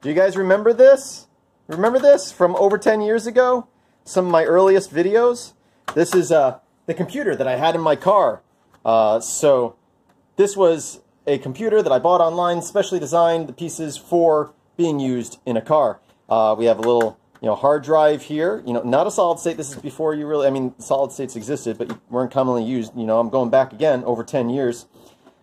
Do you guys remember this? Remember this from over 10 years ago? Some of my earliest videos? This is uh, the computer that I had in my car. Uh, so this was a computer that I bought online, specially designed the pieces for being used in a car. Uh, we have a little you know, hard drive here, you know, not a solid state. This is before you really, I mean, solid states existed, but weren't commonly used. You know, I'm going back again over 10 years.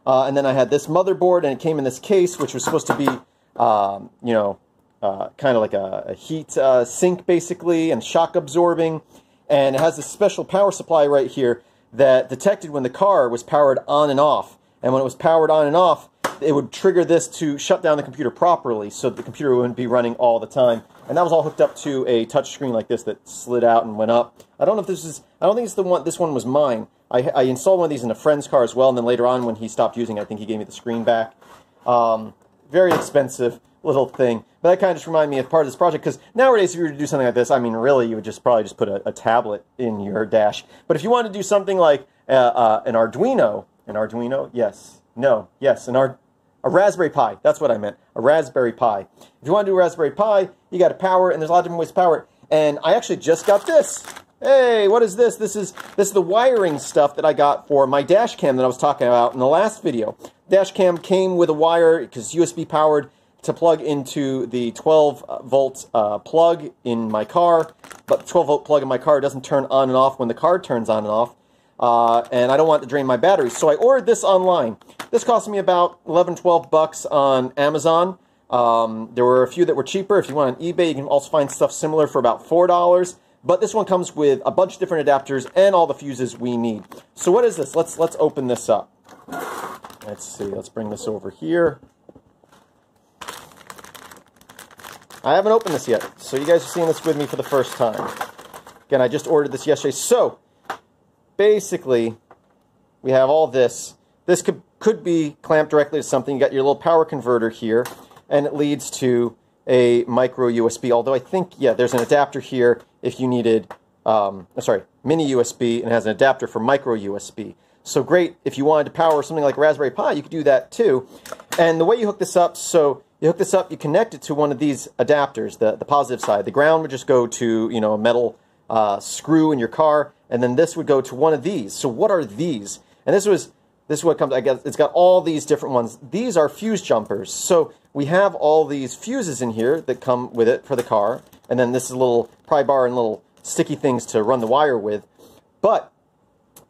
Uh, and then I had this motherboard, and it came in this case, which was supposed to be, um, you know, uh, kind of like a, a heat uh, sink, basically, and shock absorbing. And it has this special power supply right here that detected when the car was powered on and off. And when it was powered on and off, it would trigger this to shut down the computer properly so the computer wouldn't be running all the time. And that was all hooked up to a touch screen like this that slid out and went up. I don't know if this is, I don't think it's the one, this one was mine. I, I installed one of these in a friend's car as well, and then later on when he stopped using it, I think he gave me the screen back. Um, very expensive little thing. But that kind of just reminded me of part of this project, because nowadays if you were to do something like this, I mean, really, you would just probably just put a, a tablet in your dash. But if you want to do something like uh, uh, an Arduino, an Arduino, yes, no, yes, an Ar a Raspberry Pi. That's what I meant. A Raspberry Pi. If you want to do a Raspberry Pi, you got to power and there's a lot of different ways to power it. And I actually just got this. Hey, what is this? This is this is the wiring stuff that I got for my dash cam that I was talking about in the last video. Dash cam came with a wire because USB powered to plug into the 12 volt uh, plug in my car, but the 12 volt plug in my car doesn't turn on and off when the car turns on and off uh, and I don't want to drain my batteries. So I ordered this online. This cost me about 11, 12 bucks on Amazon. Um, there were a few that were cheaper. If you want on eBay, you can also find stuff similar for about $4. But this one comes with a bunch of different adapters and all the fuses we need. So what is this? Let's let's open this up. Let's see. Let's bring this over here. I haven't opened this yet, so you guys are seeing this with me for the first time. Again, I just ordered this yesterday. So, basically, we have all this. This could, could be clamped directly to something. You got your little power converter here, and it leads to a micro USB. Although I think, yeah, there's an adapter here if you needed, um, sorry, mini USB, and has an adapter for micro USB. So great, if you wanted to power something like Raspberry Pi, you could do that too. And the way you hook this up, so you hook this up, you connect it to one of these adapters, the, the positive side. The ground would just go to, you know, a metal uh, screw in your car, and then this would go to one of these. So what are these? And this was this is what comes. I guess it's got all these different ones. These are fuse jumpers. So we have all these fuses in here that come with it for the car, and then this is a little pry bar and little sticky things to run the wire with. But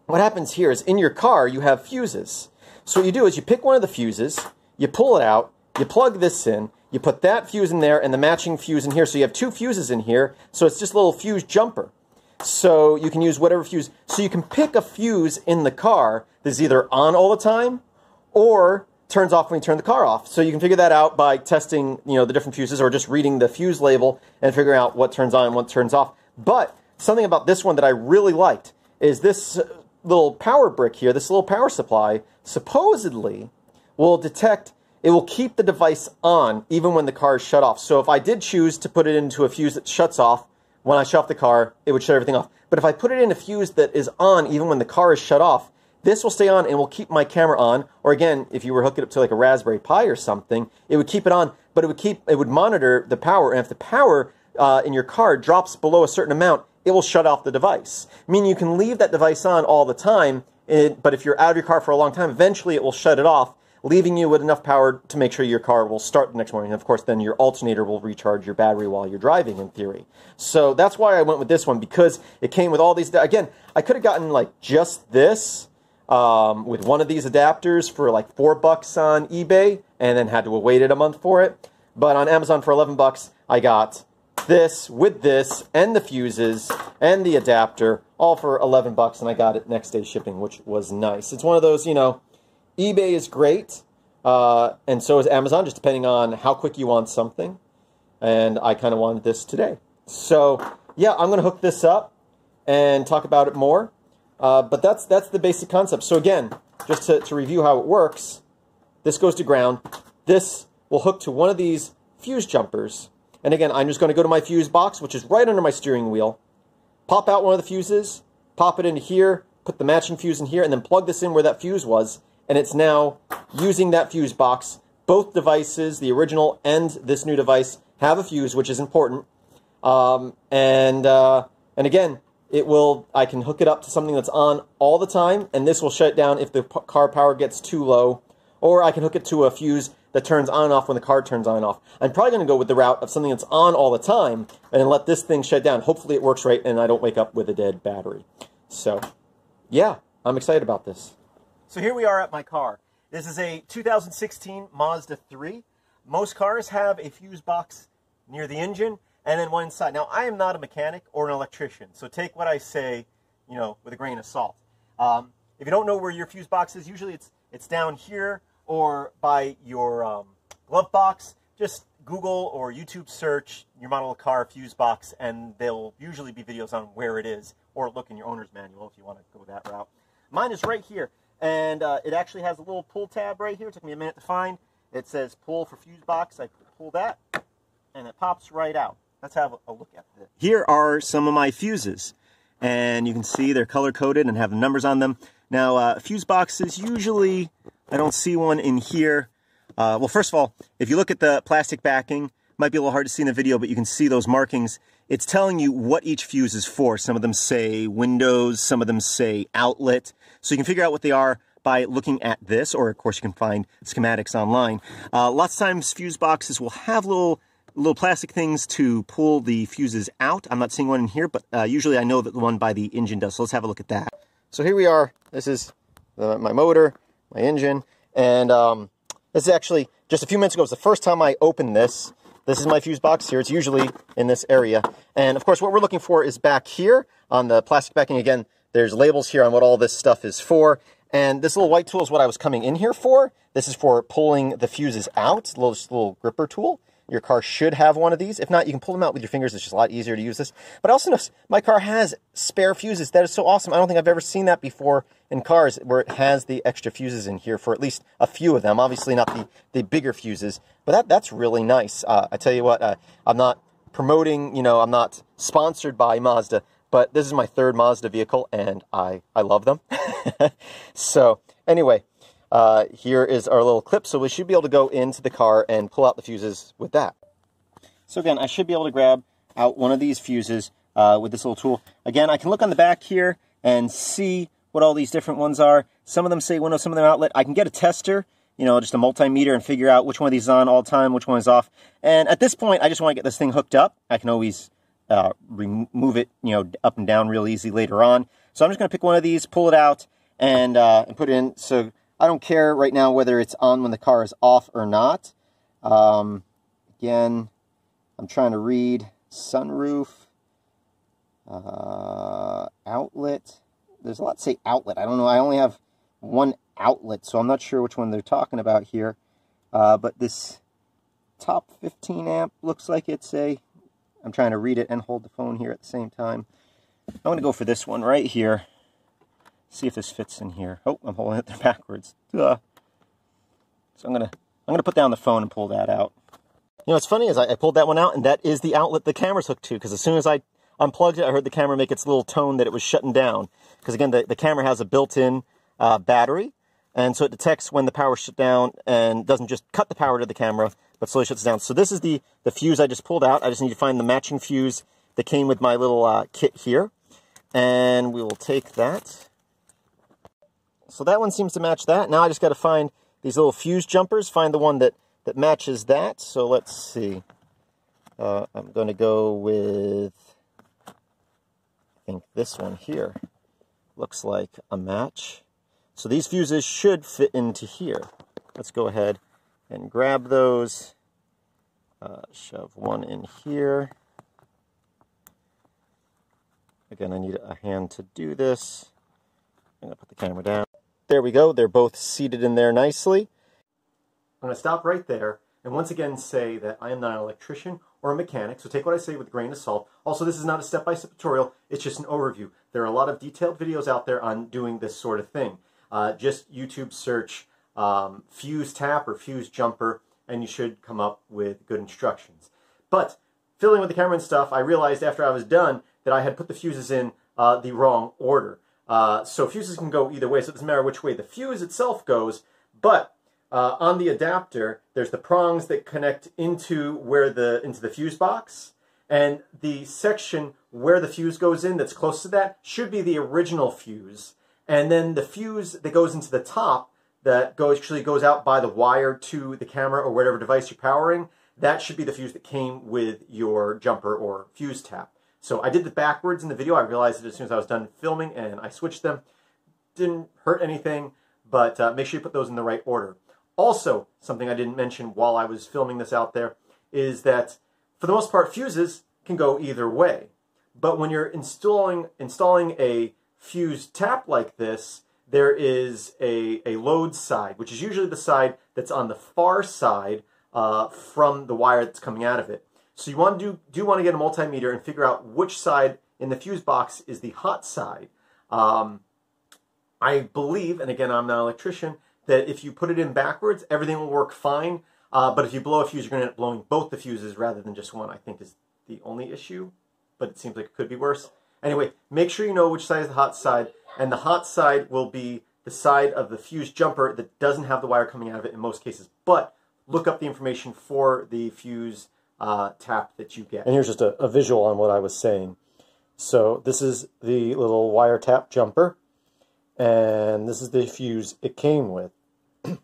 what happens here is in your car you have fuses. So what you do is you pick one of the fuses, you pull it out, you plug this in, you put that fuse in there and the matching fuse in here. So you have two fuses in here. So it's just a little fuse jumper. So you can use whatever fuse. So you can pick a fuse in the car that's either on all the time or turns off when you turn the car off. So you can figure that out by testing, you know, the different fuses or just reading the fuse label and figuring out what turns on and what turns off. But something about this one that I really liked is this uh, little power brick here, this little power supply, supposedly will detect it will keep the device on even when the car is shut off. So if I did choose to put it into a fuse that shuts off, when I shut off the car, it would shut everything off. But if I put it in a fuse that is on even when the car is shut off, this will stay on and will keep my camera on. Or again, if you were hooking it up to like a Raspberry Pi or something, it would keep it on, but it would keep it would monitor the power. And if the power uh, in your car drops below a certain amount, it will shut off the device. Meaning you can leave that device on all the time, it, but if you're out of your car for a long time, eventually it will shut it off leaving you with enough power to make sure your car will start the next morning. And of course, then your alternator will recharge your battery while you're driving, in theory. So that's why I went with this one because it came with all these. Again, I could have gotten like just this um, with one of these adapters for like four bucks on eBay, and then had to have waited a month for it. But on Amazon for 11 bucks, I got this with this and the fuses and the adapter all for 11 bucks and I got it next day shipping which was nice. It's one of those, you know, eBay is great, uh, and so is Amazon, just depending on how quick you want something. And I kind of wanted this today. So, yeah, I'm going to hook this up and talk about it more. Uh, but that's that's the basic concept. So again, just to, to review how it works, this goes to ground. This will hook to one of these fuse jumpers. And again, I'm just going to go to my fuse box, which is right under my steering wheel, pop out one of the fuses, pop it into here, put the matching fuse in here, and then plug this in where that fuse was, and it's now using that fuse box both devices, the original and this new device, have a fuse, which is important. Um, and uh, and again, it will. I can hook it up to something that's on all the time, and this will shut down if the car power gets too low. Or I can hook it to a fuse that turns on and off when the car turns on and off. I'm probably going to go with the route of something that's on all the time and let this thing shut down. Hopefully it works right and I don't wake up with a dead battery. So, yeah, I'm excited about this. So here we are at my car. This is a 2016 Mazda 3. Most cars have a fuse box near the engine and then one side. Now, I am not a mechanic or an electrician, so take what I say, you know, with a grain of salt. Um, if you don't know where your fuse box is, usually it's it's down here or by your um, glove box. Just Google or YouTube search your model car fuse box, and there'll usually be videos on where it is, or look in your owner's manual if you want to go that route. Mine is right here, and uh, it actually has a little pull tab right here. It took me a minute to find. It says pull for fuse box. I pull that, and it pops right out. Let's have a look at this. Here are some of my fuses, and you can see they're color-coded and have numbers on them. Now, uh, fuse boxes, usually I don't see one in here. Uh, well, first of all, if you look at the plastic backing, might be a little hard to see in the video, but you can see those markings. It's telling you what each fuse is for. Some of them say Windows, some of them say outlet. So you can figure out what they are by looking at this, or of course you can find schematics online. Uh, lots of times fuse boxes will have little little plastic things to pull the fuses out. I'm not seeing one in here, but uh, usually I know that the one by the engine does. So let's have a look at that. So here we are. This is the, my motor, my engine, and um, this is actually, just a few minutes ago, was the first time I opened this. This is my fuse box here. It's usually in this area. And of course, what we're looking for is back here on the plastic backing. Again, there's labels here on what all this stuff is for. And this little white tool is what I was coming in here for. This is for pulling the fuses out, little, little gripper tool. Your car should have one of these. If not, you can pull them out with your fingers. It's just a lot easier to use this. But I also notice my car has spare fuses. That is so awesome. I don't think I've ever seen that before in cars where it has the extra fuses in here for at least a few of them. Obviously not the, the bigger fuses, but that, that's really nice. Uh, I tell you what, uh, I'm not promoting, you know, I'm not sponsored by Mazda, but this is my third Mazda vehicle and I, I love them. so anyway, uh, here is our little clip, so we should be able to go into the car and pull out the fuses with that. So again, I should be able to grab out one of these fuses uh, with this little tool. Again, I can look on the back here and see what all these different ones are. Some of them say Windows, some of them outlet. I can get a tester, you know, just a multimeter and figure out which one of these is on all the time, which one is off. And at this point, I just want to get this thing hooked up. I can always uh, remove it, you know, up and down real easy later on. So I'm just going to pick one of these, pull it out, and, uh, and put it in. So I don't care right now whether it's on when the car is off or not. Um, again, I'm trying to read sunroof, uh, outlet. There's a lot to say outlet. I don't know. I only have one outlet, so I'm not sure which one they're talking about here. Uh, but this top 15 amp looks like it's a... I'm trying to read it and hold the phone here at the same time. I'm going to go for this one right here see if this fits in here. Oh, I'm holding it there backwards. Ugh. So I'm gonna I'm gonna put down the phone and pull that out. You know, what's funny is I, I pulled that one out, and that is the outlet the camera's hooked to. Because as soon as I unplugged it, I heard the camera make its little tone that it was shutting down. Because again, the, the camera has a built-in uh, battery, and so it detects when the power shut down and doesn't just cut the power to the camera, but slowly shuts down. So this is the the fuse I just pulled out. I just need to find the matching fuse that came with my little uh, kit here, and we will take that so that one seems to match that. Now I just got to find these little fuse jumpers, find the one that, that matches that. So let's see. Uh, I'm going to go with, I think this one here. Looks like a match. So these fuses should fit into here. Let's go ahead and grab those. Uh, shove one in here. Again, I need a hand to do this. I'm to put the camera down. There we go. They're both seated in there nicely. I'm to stop right there and once again say that I am not an electrician or a mechanic, so take what I say with a grain of salt. Also, this is not a step-by-step -step tutorial. It's just an overview. There are a lot of detailed videos out there on doing this sort of thing. Uh, just YouTube search um, fuse tap or fuse jumper, and you should come up with good instructions. But filling with the camera and stuff, I realized after I was done that I had put the fuses in uh, the wrong order. Uh, so fuses can go either way, so it doesn't matter which way the fuse itself goes, but uh, on the adapter, there's the prongs that connect into where the into the fuse box, and the section where the fuse goes in that's close to that should be the original fuse, and then the fuse that goes into the top that goes actually goes out by the wire to the camera or whatever device you're powering. That should be the fuse that came with your jumper or fuse tap. So I did the backwards in the video. I realized it as soon as I was done filming, and I switched them. Didn't hurt anything, but uh, make sure you put those in the right order. Also, something I didn't mention while I was filming this out there is that for the most part, fuses can go either way. But when you're installing installing a fuse tap like this, there is a, a load side, which is usually the side that's on the far side uh, from the wire that's coming out of it. So you want to do, do want to get a multimeter and figure out which side in the fuse box is the hot side. Um, I believe, and again, I'm not an electrician, that if you put it in backwards, everything will work fine. Uh, but if you blow a fuse, you're going to end up blowing both the fuses rather than just one, I think is the only issue. But it seems like it could be worse. Anyway, make sure you know which side is the hot side. And the hot side will be the side of the fuse jumper that doesn't have the wire coming out of it in most cases. But look up the information for the fuse uh, tap that you get. And here's just a, a visual on what I was saying. So this is the little wire tap jumper. And this is the fuse it came with.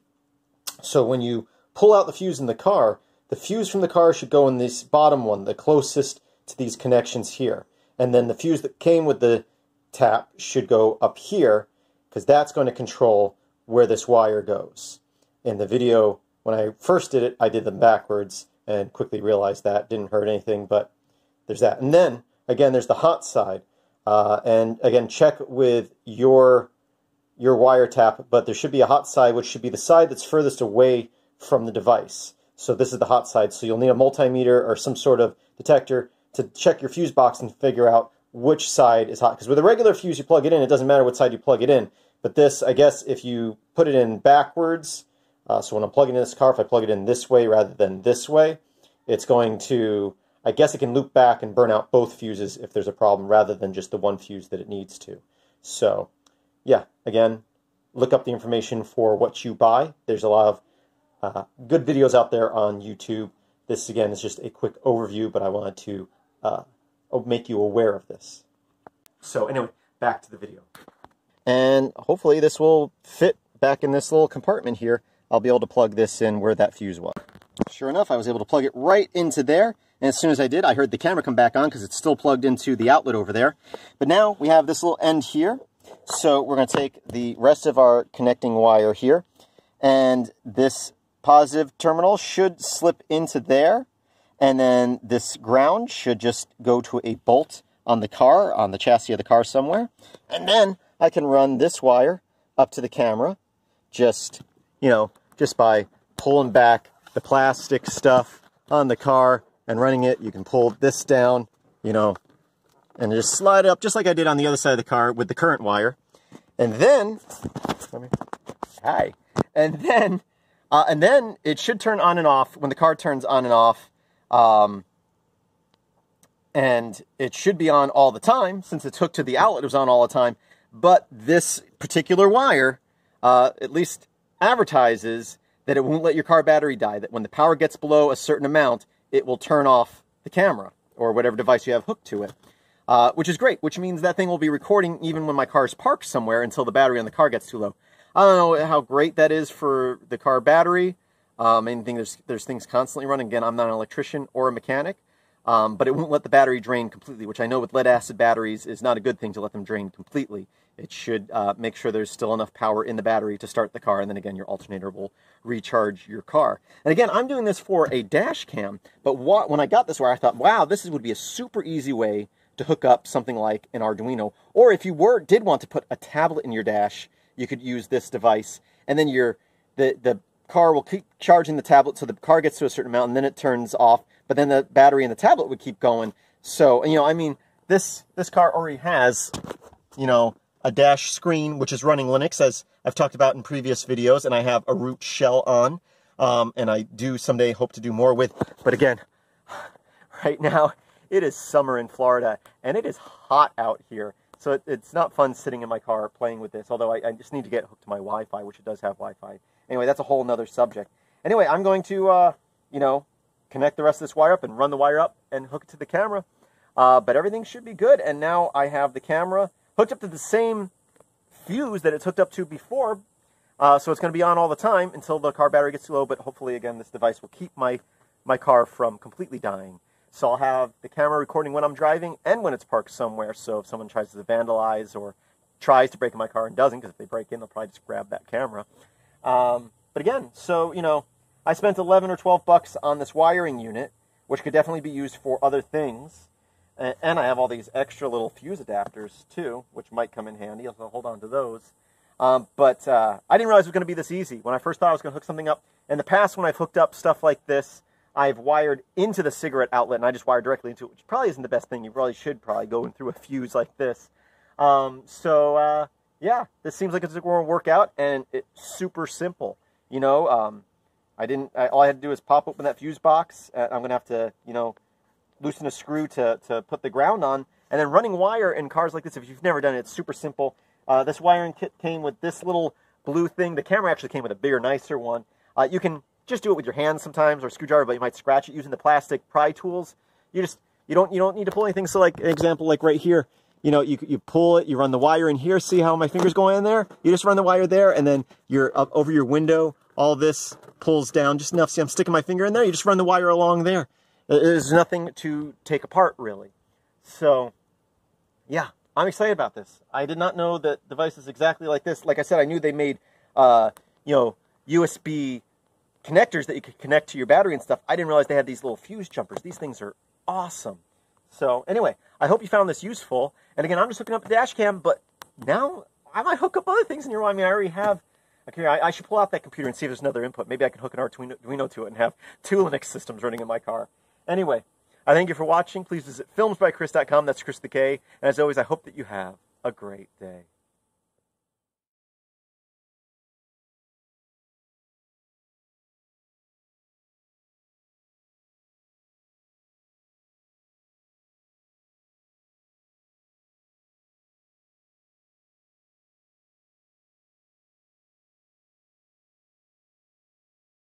so when you pull out the fuse in the car, the fuse from the car should go in this bottom one, the closest to these connections here. And then the fuse that came with the tap should go up here because that's going to control where this wire goes. In the video, when I first did it, I did them backwards and quickly realized that didn't hurt anything, but there's that. And then, again, there's the hot side. Uh, and again, check with your your wire tap, but there should be a hot side, which should be the side that's furthest away from the device. So this is the hot side. So you'll need a multimeter or some sort of detector to check your fuse box and figure out which side is hot. Because with a regular fuse, you plug it in, it doesn't matter what side you plug it in. But this, I guess, if you put it in backwards, uh, so when I'm plugging in this car, if I plug it in this way rather than this way, it's going to, I guess it can loop back and burn out both fuses if there's a problem rather than just the one fuse that it needs to. So, yeah, again, look up the information for what you buy. There's a lot of uh, good videos out there on YouTube. This, again, is just a quick overview, but I wanted to uh, make you aware of this. So anyway, back to the video. And hopefully this will fit back in this little compartment here. I'll be able to plug this in where that fuse was. Sure enough, I was able to plug it right into there. And as soon as I did, I heard the camera come back on because it's still plugged into the outlet over there. But now we have this little end here. So we're going to take the rest of our connecting wire here. And this positive terminal should slip into there. And then this ground should just go to a bolt on the car, on the chassis of the car somewhere. And then I can run this wire up to the camera, just, you know, just by pulling back the plastic stuff on the car and running it. You can pull this down, you know, and just slide it up just like I did on the other side of the car with the current wire. And then, me, hi, and then, uh, and then it should turn on and off when the car turns on and off um, and it should be on all the time since it's hooked to the outlet, it was on all the time. But this particular wire, uh, at least advertises that it won't let your car battery die, that when the power gets below a certain amount, it will turn off the camera or whatever device you have hooked to it. Uh, which is great, which means that thing will be recording even when my car is parked somewhere until the battery on the car gets too low. I don't know how great that is for the car battery, um, anything there's there's things constantly running. Again, I'm not an electrician or a mechanic, um, but it won't let the battery drain completely, which I know with lead acid batteries is not a good thing to let them drain completely. It should uh, make sure there's still enough power in the battery to start the car, and then again, your alternator will recharge your car. And again, I'm doing this for a dash cam, but what, when I got this wire, I thought, wow, this would be a super easy way to hook up something like an Arduino. Or if you were did want to put a tablet in your dash, you could use this device, and then your the the car will keep charging the tablet so the car gets to a certain amount and then it turns off, but then the battery in the tablet would keep going. So, you know, I mean, this this car already has, you know, a dash screen which is running Linux as I've talked about in previous videos, and I have a root shell on, um, and I do someday hope to do more with. But again, right now it is summer in Florida, and it is hot out here. So it, it's not fun sitting in my car playing with this, although I, I, just need to get hooked to my Wi-Fi, which it does have Wi-Fi. Anyway, that's a whole nother subject. Anyway, I'm going to, uh, you know, connect the rest of this wire up and run the wire up and hook it to the camera. Uh, but everything should be good, and now I have the camera hooked up to the same fuse that it's hooked up to before, uh, so it's going to be on all the time until the car battery gets low, but hopefully, again, this device will keep my, my car from completely dying. So I'll have the camera recording when I'm driving and when it's parked somewhere. So if someone tries to vandalize or tries to break in my car and doesn't, because if they break in, they'll probably just grab that camera. Um, but again, so, you know, I spent 11 or 12 bucks on this wiring unit, which could definitely be used for other things. And I have all these extra little fuse adapters too, which might come in handy. I'll hold on to those. Um, but uh, I didn't realize it was going to be this easy. When I first thought I was going to hook something up, in the past when I've hooked up stuff like this, I've wired into the cigarette outlet and I just wired directly into it, which probably isn't the best thing. You probably should probably go in through a fuse like this. Um, so uh, yeah, this seems like it's going to work out and it's super simple. You know, um, I didn't. I, all I had to do is pop open that fuse box. I'm going to have to, you know, loosen a screw to to put the ground on, and then running wire in cars like this. If you've never done it, it's super simple. Uh, this wiring kit came with this little blue thing. The camera actually came with a bigger, nicer one. Uh, you can just do it with your hands sometimes or screwdriver, but you might scratch it using the plastic pry tools. You just you don't you don't need to pull anything. So like an example, like right here, you know, you you pull it, you run the wire in here. See how my fingers go in there? You just run the wire there, and then you're up over your window. All this pulls down just enough. See, I'm sticking my finger in there. You just run the wire along there. There's nothing to take apart really. So, yeah, I'm excited about this. I did not know that devices exactly like this. Like I said, I knew they made, uh, you know, USB connectors that you could connect to your battery and stuff. I didn't realize they had these little fuse jumpers. These things are awesome. So anyway, I hope you found this useful. And again, I'm just hooking up the dash cam, but now I might hook up other things in your I mean, I already have. Okay, I, I should pull out that computer and see if there's another input. Maybe I can hook an Arduino to it and have two Linux systems running in my car. Anyway, I thank you for watching. Please visit filmsbykris.com. That's Chris the K. And as always, I hope that you have a great day.